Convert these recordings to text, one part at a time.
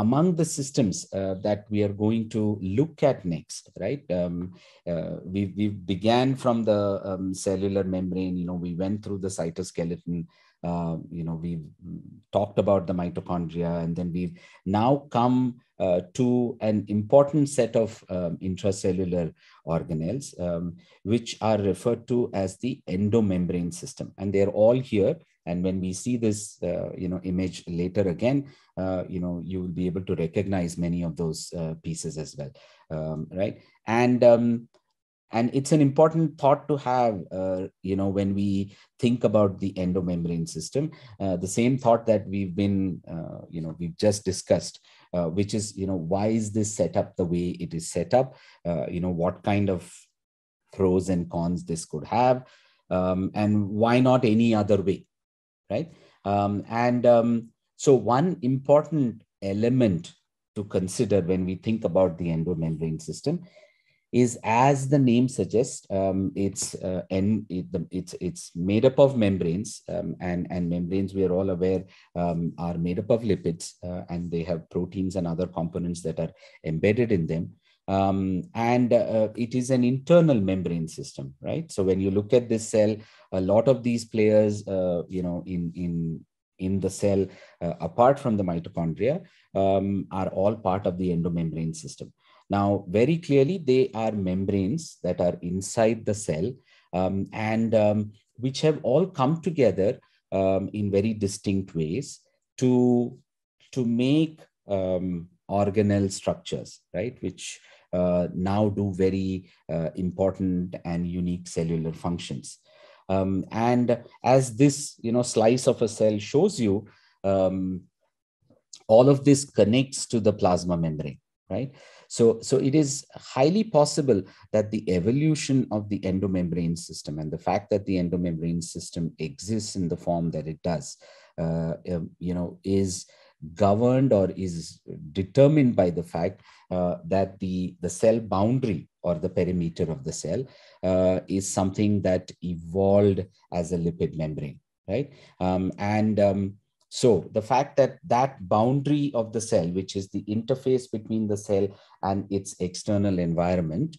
among the systems uh, that we are going to look at next, right? Um, uh, we we began from the um, cellular membrane. You know, we went through the cytoskeleton. Uh, you know, we've talked about the mitochondria, and then we've now come uh, to an important set of um, intracellular organelles, um, which are referred to as the endomembrane system, and they're all here and when we see this, uh, you know, image later again, uh, you know, you will be able to recognize many of those uh, pieces as well, um, right? And um, and it's an important thought to have, uh, you know, when we think about the endomembrane system. Uh, the same thought that we've been, uh, you know, we've just discussed. which is, you know, why is this set up the way it is set up? you know, what kind of pros and cons this could have, um, and why not any other way? Right? Um, and um, so one important element to consider when we think about the endomembrane system is as the name suggests um, it's uh, en- it, it's it's made up of membranes um, and and membranes we are all aware um, are made up of lipids uh, and they have proteins and other components that are embedded in them um, and uh, it is an internal membrane system, right? So when you look at this cell, a lot of these players, uh, you know, in in in the cell, uh, apart from the mitochondria, um, are all part of the endomembrane system. Now, very clearly, they are membranes that are inside the cell um, and um, which have all come together um, in very distinct ways to to make um, organelle structures, right? Which uh, now do very uh, important and unique cellular functions. Um, and as this you know slice of a cell shows you, um, all of this connects to the plasma membrane, right? So, so it is highly possible that the evolution of the endomembrane system and the fact that the endomembrane system exists in the form that it does, uh, um, you know, is governed or is determined by the fact uh, that the, the cell boundary or the perimeter of the cell uh, is something that evolved as a lipid membrane, right? Um, and um, so the fact that that boundary of the cell, which is the interface between the cell and its external environment,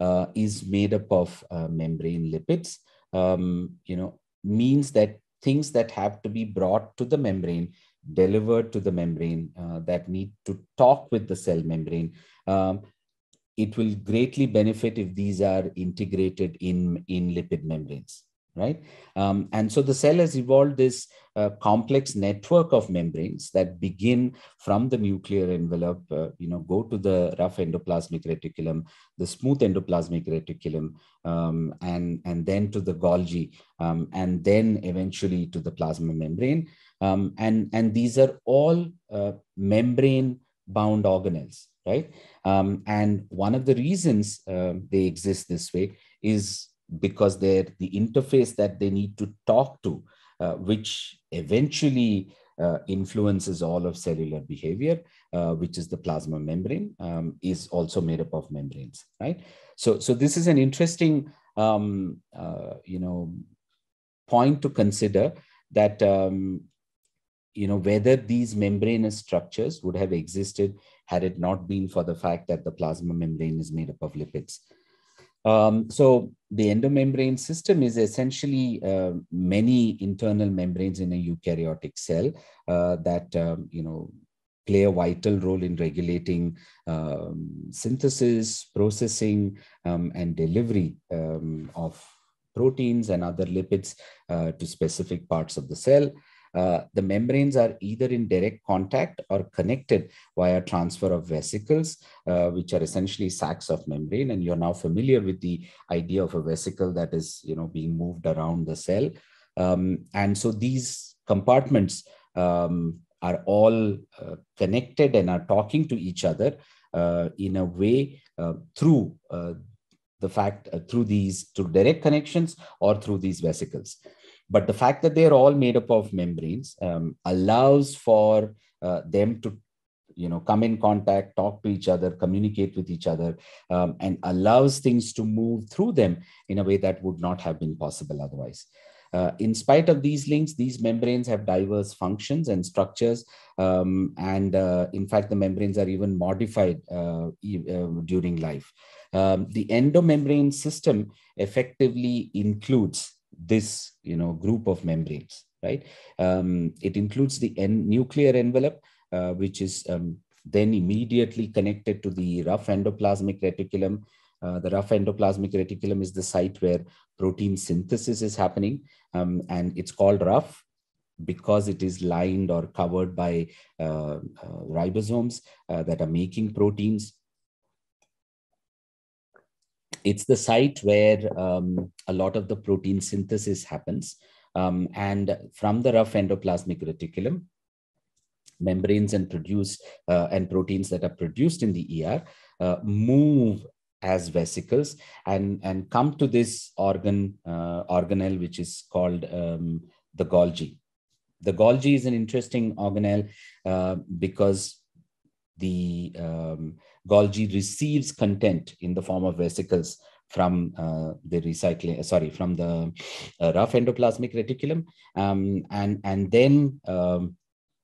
uh, is made up of uh, membrane lipids, um, you know, means that things that have to be brought to the membrane delivered to the membrane uh, that need to talk with the cell membrane. Um, it will greatly benefit if these are integrated in, in lipid membranes, right? Um, and so the cell has evolved this uh, complex network of membranes that begin from the nuclear envelope, uh, you know, go to the rough endoplasmic reticulum, the smooth endoplasmic reticulum, um, and, and then to the Golgi, um, and then eventually to the plasma membrane. Um, and, and these are all uh, membrane bound organelles, right? Um, and one of the reasons uh, they exist this way is because they're the interface that they need to talk to, uh, which eventually uh, influences all of cellular behavior, uh, which is the plasma membrane, um, is also made up of membranes, right? So, so this is an interesting, um, uh, you know, point to consider that um, you know, whether these membranous structures would have existed had it not been for the fact that the plasma membrane is made up of lipids. Um, so the endomembrane system is essentially uh, many internal membranes in a eukaryotic cell uh, that, um, you know, play a vital role in regulating um, synthesis, processing, um, and delivery um, of proteins and other lipids uh, to specific parts of the cell. Uh, the membranes are either in direct contact or connected via transfer of vesicles, uh, which are essentially sacs of membrane. And you're now familiar with the idea of a vesicle that is, you know, being moved around the cell. Um, and so these compartments um, are all uh, connected and are talking to each other uh, in a way uh, through the fact through these through direct connections or through these vesicles. But the fact that they're all made up of membranes um, allows for uh, them to you know come in contact talk to each other communicate with each other um, and allows things to move through them in a way that would not have been possible otherwise Uh, in spite of these links, these membranes have diverse functions and structures. Um, and uh, in fact, the membranes are even modified uh, uh, during life. Um, the endomembrane system effectively includes this you know, group of membranes, right? Um, it includes the en nuclear envelope, uh, which is um, then immediately connected to the rough endoplasmic reticulum. Uh, the rough endoplasmic reticulum is the site where protein synthesis is happening, um, and it's called rough because it is lined or covered by uh, uh, ribosomes uh, that are making proteins. It's the site where um, a lot of the protein synthesis happens. Um, and from the rough endoplasmic reticulum, membranes and produce uh, and proteins that are produced in the ER uh, move as vesicles and and come to this organ uh, organelle which is called um, the Golgi. The Golgi is an interesting organelle uh, because the um, Golgi receives content in the form of vesicles from uh, the recycling, sorry, from the uh, rough endoplasmic reticulum, um, and and then um,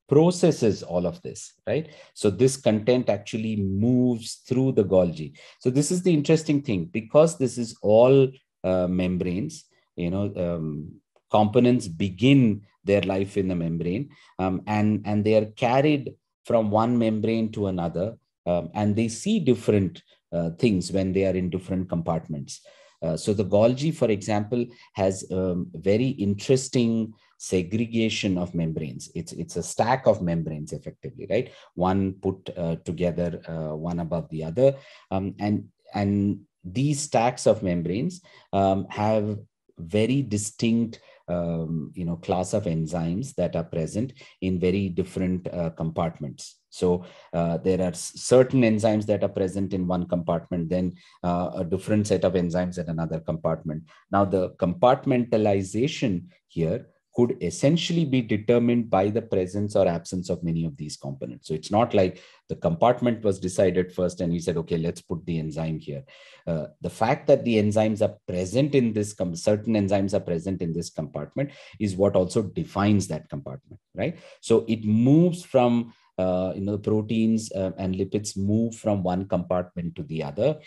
processes all of this, right? So this content actually moves through the Golgi. So this is the interesting thing because this is all uh, membranes, you know, um, components begin their life in the membrane um, and, and they are carried from one membrane to another um, and they see different uh, things when they are in different compartments. Uh, so the Golgi, for example, has um, very interesting segregation of membranes. It's, it's a stack of membranes effectively, right? One put uh, together, uh, one above the other. Um, and, and these stacks of membranes um, have very distinct um, you know, class of enzymes that are present in very different uh, compartments. So uh, there are certain enzymes that are present in one compartment, then uh, a different set of enzymes at another compartment. Now the compartmentalization here could essentially be determined by the presence or absence of many of these components. So it's not like the compartment was decided first and we said, okay, let's put the enzyme here. Uh, the fact that the enzymes are present in this, certain enzymes are present in this compartment is what also defines that compartment, right? So it moves from uh, you know, the proteins uh, and lipids move from one compartment to the other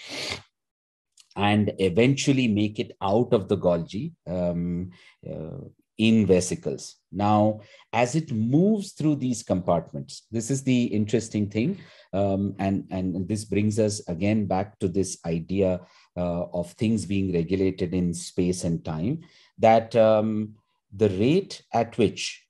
and eventually make it out of the Golgi um, uh, in vesicles. Now, as it moves through these compartments, this is the interesting thing. Um, and, and this brings us again back to this idea uh, of things being regulated in space and time, that um, the rate at which,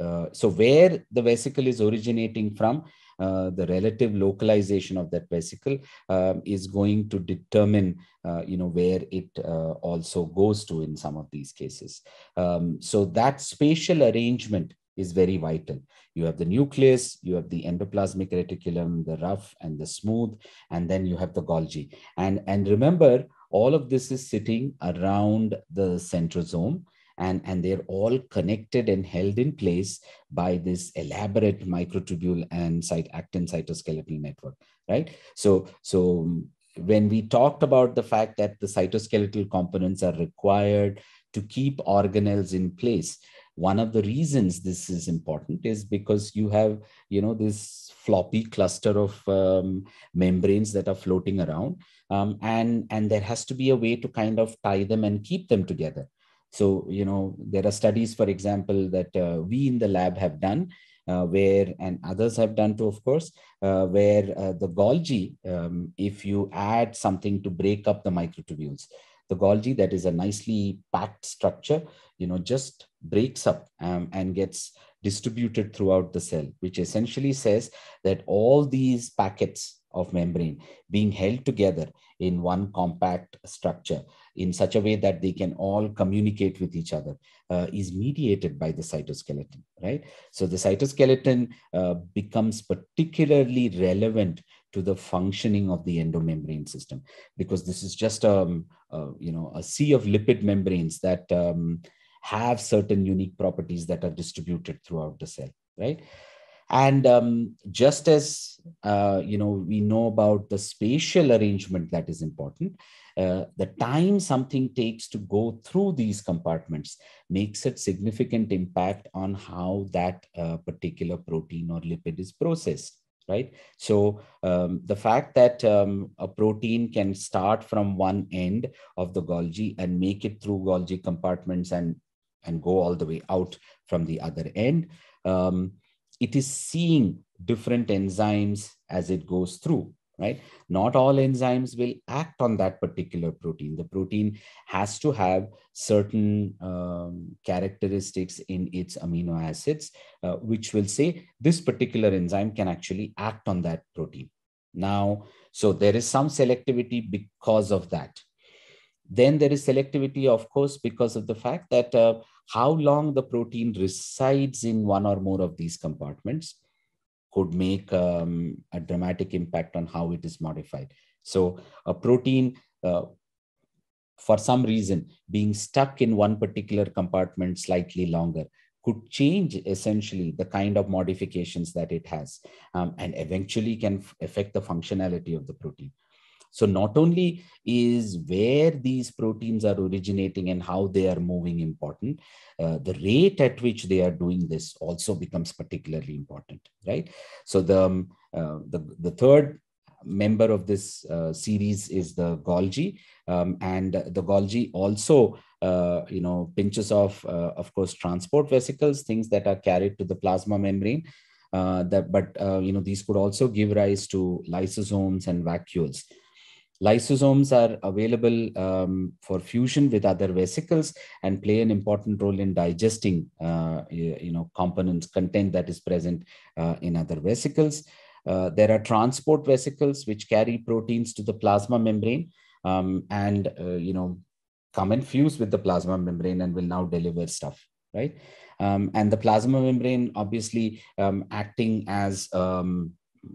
uh, so where the vesicle is originating from, the relative localization of that vesicle um, is going to determine, uh, you know, where it uh, also goes to in some of these cases. Um, so that spatial arrangement is very vital. You have the nucleus, you have the endoplasmic reticulum, the rough and the smooth, and then you have the Golgi. And, and remember, all of this is sitting around the centrosome and, and they're all connected and held in place by this elaborate microtubule and site actin cytoskeletal network, right? So, so when we talked about the fact that the cytoskeletal components are required to keep organelles in place, one of the reasons this is important is because you have, you know, this floppy cluster of um, membranes that are floating around. Um, and, and there has to be a way to kind of tie them and keep them together. So, you know, there are studies, for example, that uh, we in the lab have done uh, where, and others have done too, of course, uh, where uh, the Golgi, um, if you add something to break up the microtubules, the Golgi that is a nicely packed structure, you know, just breaks up um, and gets distributed throughout the cell, which essentially says that all these packets of membrane being held together in one compact structure in such a way that they can all communicate with each other uh, is mediated by the cytoskeleton, right? So the cytoskeleton uh, becomes particularly relevant to the functioning of the endomembrane system because this is just a, um, uh, you know a sea of lipid membranes that um, have certain unique properties that are distributed throughout the cell, right? And um, just as uh, you know, we know about the spatial arrangement that is important. uh, the time something takes to go through these compartments makes a significant impact on how that uh, particular protein or lipid is processed right so um, the fact that um, a protein can start from one end of the golgi and make it through golgi compartments and and go all the way out from the other end um, it is seeing different enzymes as it goes through right? Not all enzymes will act on that particular protein. The protein has to have certain um, characteristics in its amino acids uh, which will say this particular enzyme can actually act on that protein. Now so there is some selectivity because of that. Then there is selectivity of course because of the fact that uh, how long the protein resides in one or more of these compartments could make um, a dramatic impact on how it is modified. So a protein, uh, for some reason, being stuck in one particular compartment slightly longer could change essentially the kind of modifications that it has um, and eventually can affect the functionality of the protein. So not only is where these proteins are originating and how they are moving important, uh, the rate at which they are doing this also becomes particularly important, right? So the, um, uh, the, the third member of this uh, series is the Golgi, um, and the Golgi also, uh, you know, pinches off, uh, of course, transport vesicles, things that are carried to the plasma membrane. Uh, that, but you know, these could also give rise to lysosomes and vacuoles. Lysosomes are available um, for fusion with other vesicles and play an important role in digesting, uh, you know, components, content that is present uh, in other vesicles. Uh, there are transport vesicles which carry proteins to the plasma membrane um, and, uh, you know, come and fuse with the plasma membrane and will now deliver stuff, right? Um, and the plasma membrane obviously um, acting as, um,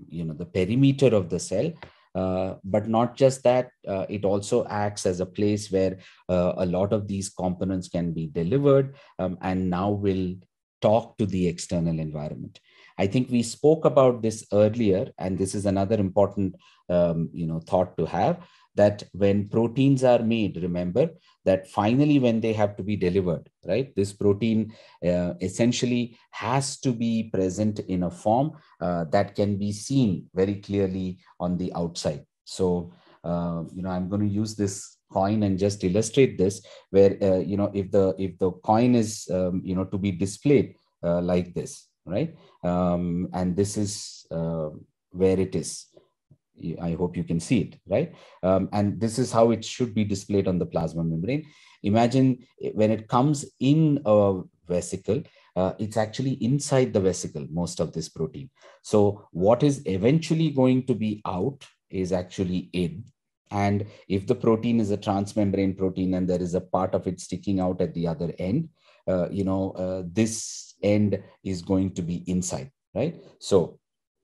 you know, the perimeter of the cell uh, but not just that, uh, it also acts as a place where uh, a lot of these components can be delivered um, and now will talk to the external environment. I think we spoke about this earlier, and this is another important um, you know, thought to have that when proteins are made, remember that finally when they have to be delivered, right, this protein uh, essentially has to be present in a form uh, that can be seen very clearly on the outside. So, uh, you know, I'm going to use this coin and just illustrate this where, uh, you know, if the, if the coin is, um, you know, to be displayed uh, like this, right, um, and this is uh, where it is I hope you can see it, right? Um, and this is how it should be displayed on the plasma membrane. Imagine when it comes in a vesicle, uh, it's actually inside the vesicle, most of this protein. So what is eventually going to be out is actually in. And if the protein is a transmembrane protein and there is a part of it sticking out at the other end, uh, you know, uh, this end is going to be inside, right? So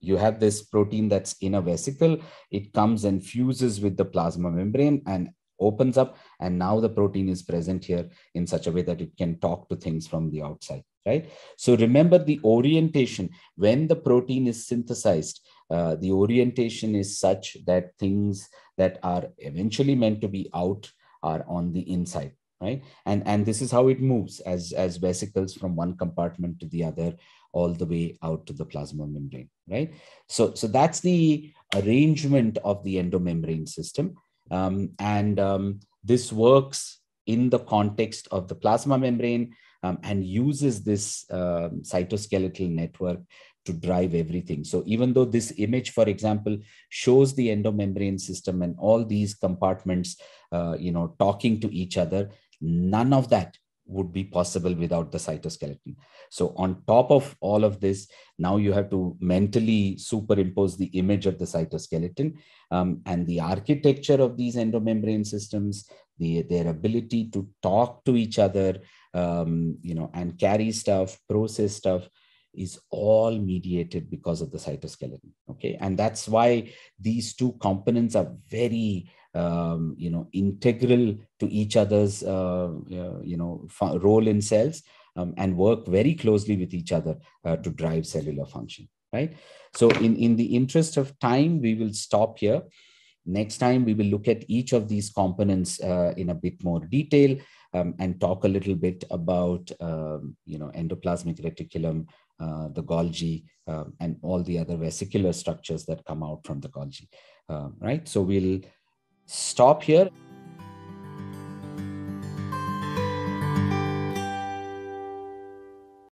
you have this protein that's in a vesicle. It comes and fuses with the plasma membrane and opens up and now the protein is present here in such a way that it can talk to things from the outside right? So remember the orientation. When the protein is synthesized uh, the orientation is such that things that are eventually meant to be out are on the inside right and and this is how it moves as as vesicles from one compartment to the other all the way out to the plasma membrane, right? So, so that's the arrangement of the endomembrane system. Um, and um, this works in the context of the plasma membrane um, and uses this um, cytoskeletal network to drive everything. So even though this image, for example, shows the endomembrane system and all these compartments, uh, you know, talking to each other, none of that would be possible without the cytoskeleton. So on top of all of this, now you have to mentally superimpose the image of the cytoskeleton um, and the architecture of these endomembrane systems, the, their ability to talk to each other, um, you know, and carry stuff, process stuff is all mediated because of the cytoskeleton. Okay. And that's why these two components are very um, you know, integral to each other's, uh, you know, role in cells um, and work very closely with each other uh, to drive cellular function, right? So in, in the interest of time, we will stop here. next time, we will look at each of these components uh, in a bit more detail um, and talk a little bit about, um, you know, endoplasmic reticulum, uh, the Golgi, um, and all the other vesicular structures that come out from the Golgi, uh, right? So we'll stop here.